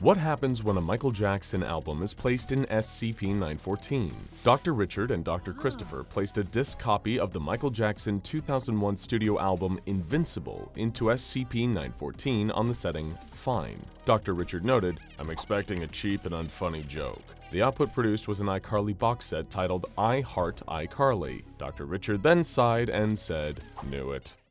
What happens when a Michael Jackson album is placed in SCP-914? Dr. Richard and Dr. Christopher placed a disc copy of the Michael Jackson 2001 studio album Invincible into SCP-914 on the setting Fine. Dr. Richard noted, I'm expecting a cheap and unfunny joke. The output produced was an iCarly box set titled I Heart iCarly. Dr. Richard then sighed and said, Knew it.